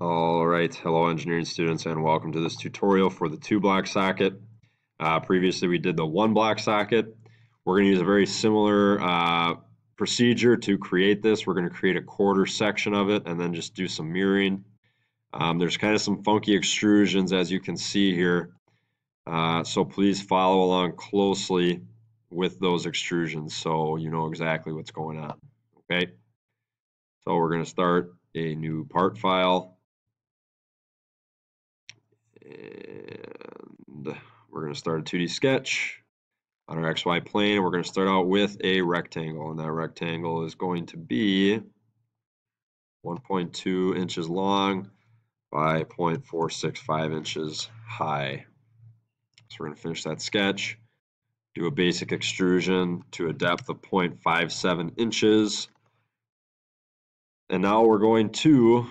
All right, hello engineering students and welcome to this tutorial for the two block socket. Uh, previously we did the one block socket. We're going to use a very similar uh, procedure to create this. We're going to create a quarter section of it and then just do some mirroring. Um, there's kind of some funky extrusions as you can see here. Uh, so please follow along closely with those extrusions so you know exactly what's going on. Okay, so we're going to start a new part file and uh, we're going to start a 2D sketch on our XY plane. We're going to start out with a rectangle, and that rectangle is going to be 1.2 inches long by 0.465 inches high. So we're going to finish that sketch, do a basic extrusion to a depth of 0.57 inches. And now we're going to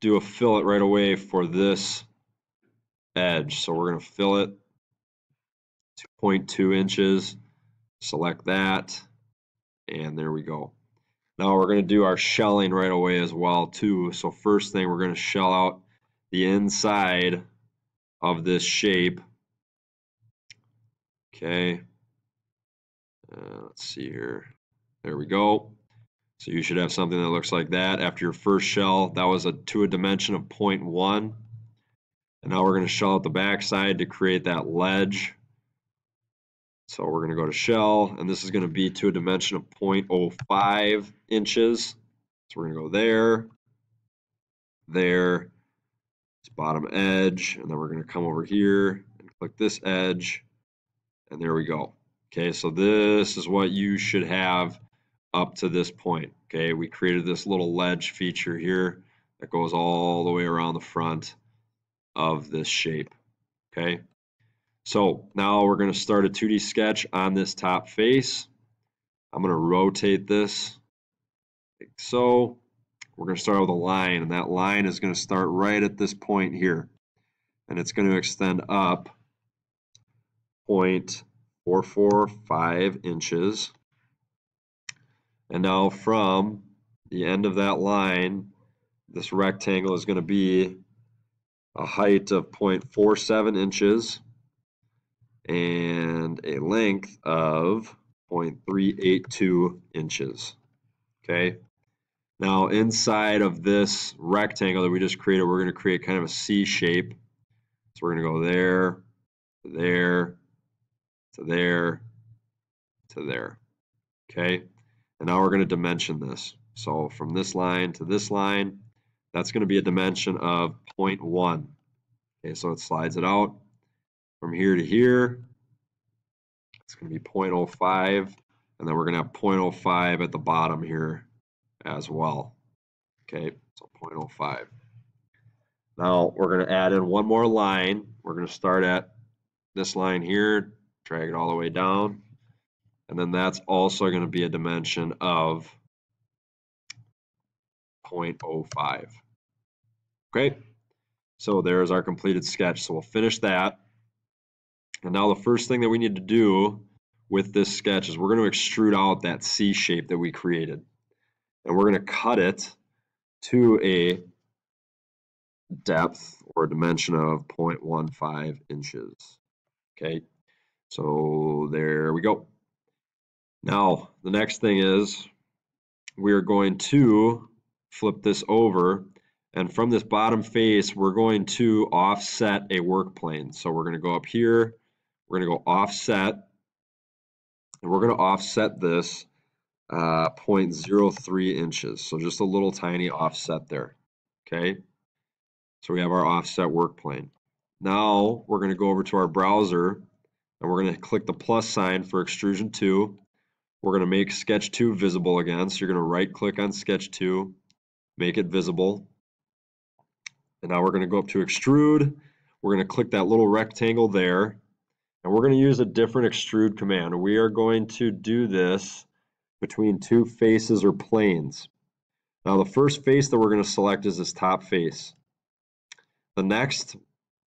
do a fillet right away for this edge. So we're going to fillet 2.2 inches, select that, and there we go. Now we're going to do our shelling right away as well too. So first thing we're going to shell out the inside of this shape. Okay. Uh, let's see here. There we go. So you should have something that looks like that. After your first shell, that was a to a dimension of 0.1. And now we're going to shell out the backside to create that ledge. So we're going to go to shell, and this is going to be to a dimension of 0.05 inches. So we're going to go there, there, this bottom edge, and then we're going to come over here and click this edge, and there we go. Okay, so this is what you should have up to this point. Okay, we created this little ledge feature here that goes all the way around the front of this shape. Okay, so now we're going to start a 2D sketch on this top face. I'm going to rotate this like so. We're going to start with a line, and that line is going to start right at this point here. And it's going to extend up 0.445 inches. And now from the end of that line, this rectangle is going to be a height of 0.47 inches and a length of 0.382 inches. Okay. Now inside of this rectangle that we just created, we're going to create kind of a C shape. So we're going to go there, to there, to there, to there. Okay. And now we're going to dimension this. So from this line to this line, that's going to be a dimension of 0.1. Okay, so it slides it out from here to here. It's going to be 0.05, and then we're going to have 0.05 at the bottom here as well. Okay, so 0.05. Now we're going to add in one more line. We're going to start at this line here, drag it all the way down, and then that's also going to be a dimension of 0.05. Okay, so there's our completed sketch. So we'll finish that. And now the first thing that we need to do with this sketch is we're going to extrude out that C shape that we created. And we're going to cut it to a depth or dimension of 0.15 inches. Okay, so there we go. Now, the next thing is we are going to flip this over and from this bottom face we're going to offset a work plane. So we're going to go up here we're going to go offset and we're going to offset this uh, 0.03 inches. So just a little tiny offset there okay? So we have our offset work plane. Now we're going to go over to our browser and we're going to click the plus sign for extrusion 2 we're going to make sketch 2 visible again. So you're going to right click on sketch 2 make it visible. And now we're going to go up to extrude. We're going to click that little rectangle there. And we're going to use a different extrude command. We are going to do this between two faces or planes. Now the first face that we're going to select is this top face. The next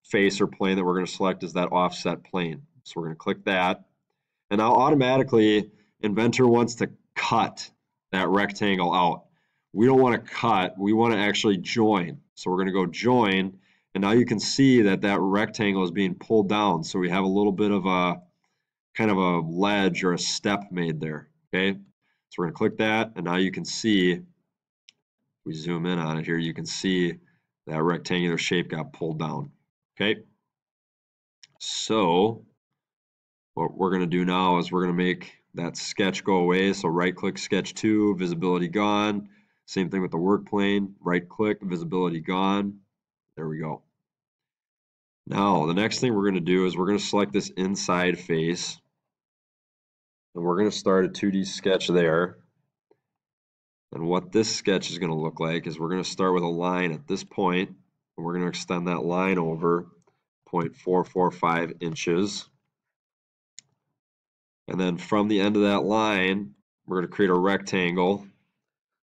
face or plane that we're going to select is that offset plane. So we're going to click that. And now automatically Inventor wants to cut that rectangle out we don't want to cut, we want to actually join. So we're going to go join. And now you can see that that rectangle is being pulled down. So we have a little bit of a kind of a ledge or a step made there. Okay. So we're going to click that. And now you can see, we zoom in on it here, you can see that rectangular shape got pulled down. Okay. So what we're going to do now is we're going to make that sketch go away. So right click sketch 2, visibility gone. Same thing with the work plane, right click, visibility gone. There we go. Now the next thing we're going to do is we're going to select this inside face and we're going to start a 2D sketch there. And what this sketch is going to look like is we're going to start with a line at this point and we're going to extend that line over 0.445 inches. And then from the end of that line, we're going to create a rectangle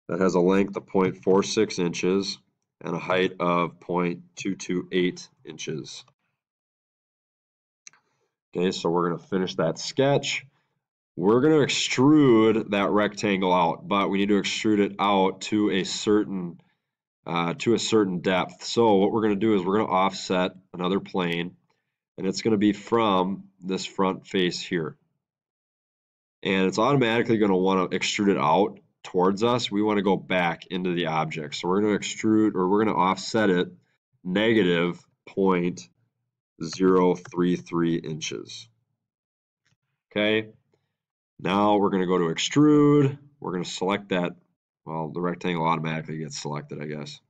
that has a length of 0.46 inches and a height of 0.228 inches. Okay, so we're going to finish that sketch. We're going to extrude that rectangle out, but we need to extrude it out to a certain uh, to a certain depth. So what we're going to do is we're going to offset another plane, and it's going to be from this front face here and it's automatically going to want to extrude it out towards us. We want to go back into the object. So we're going to extrude or we're going to offset it negative 0.033 inches. Okay. Now we're going to go to extrude. We're going to select that. Well, the rectangle automatically gets selected, I guess.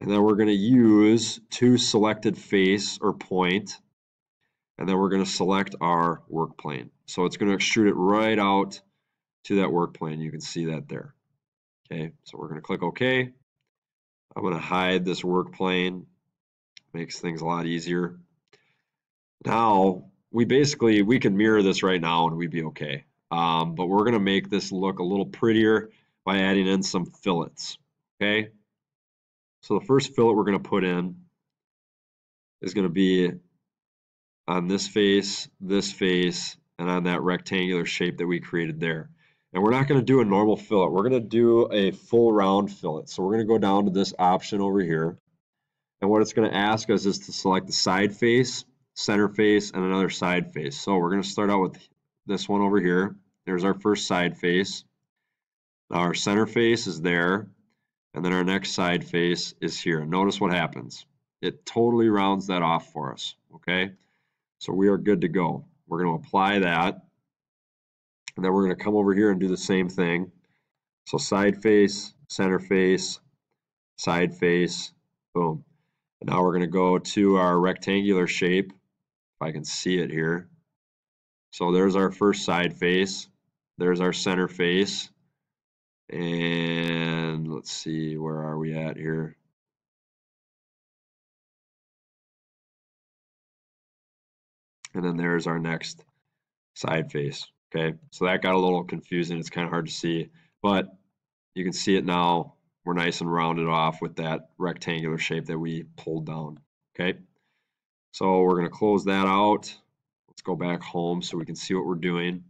And then we're going to use to selected face or point and then we're going to select our work plane. So it's going to extrude it right out to that work plane. You can see that there. Okay, so we're going to click OK. I'm going to hide this work plane. Makes things a lot easier. Now, we basically, we can mirror this right now and we'd be okay. Um, but we're going to make this look a little prettier by adding in some fillets. Okay, so the first fillet we're going to put in is going to be on this face, this face, and on that rectangular shape that we created there. And we're not going to do a normal fillet. We're going to do a full round fillet. So we're going to go down to this option over here. And what it's going to ask us is to select the side face, center face, and another side face. So we're going to start out with this one over here. There's our first side face. Now our center face is there. And then our next side face is here. Notice what happens. It totally rounds that off for us. Okay. So we are good to go. We're going to apply that. And then we're going to come over here and do the same thing. So side face, center face, side face, boom. And now we're going to go to our rectangular shape, if I can see it here. So there's our first side face. There's our center face. And let's see, where are we at here? And then there's our next side face. Okay, so that got a little confusing. It's kind of hard to see, but you can see it now. We're nice and rounded off with that rectangular shape that we pulled down. Okay, so we're going to close that out. Let's go back home so we can see what we're doing.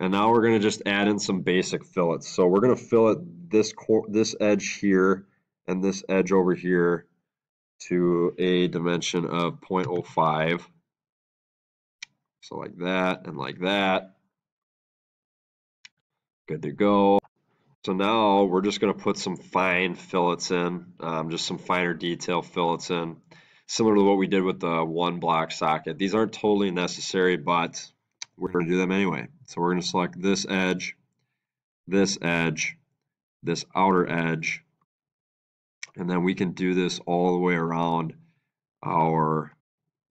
And now we're going to just add in some basic fillets. So we're going to fillet this this edge here and this edge over here to a dimension of 0.05. So like that and like that. Good to go. So now we're just going to put some fine fillets in, um, just some finer detail fillets in, similar to what we did with the one block socket. These aren't totally necessary, but we're going to do them anyway. So we're going to select this edge, this edge, this outer edge, and then we can do this all the way around our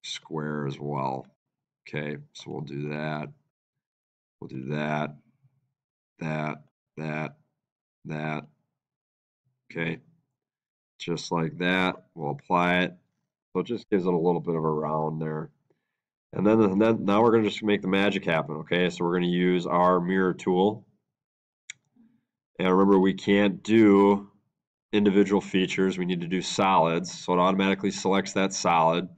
square as well. Okay, so we'll do that. We'll do that, that, that, that. Okay, just like that. We'll apply it. So it just gives it a little bit of a round there. And then, and then now we're going to just make the magic happen. Okay, so we're going to use our mirror tool. And remember, we can't do individual features. We need to do solids. So it automatically selects that solid.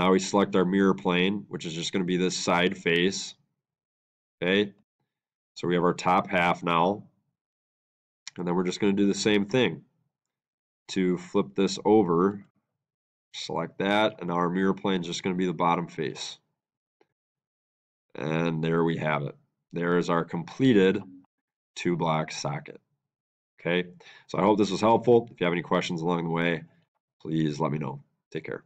Now we select our mirror plane, which is just going to be this side face. Okay, so we have our top half now. And then we're just going to do the same thing. to flip this over, select that, and our mirror plane is just going to be the bottom face. And there we have it. There is our completed two block socket. Okay, so I hope this was helpful. If you have any questions along the way, please let me know. Take care.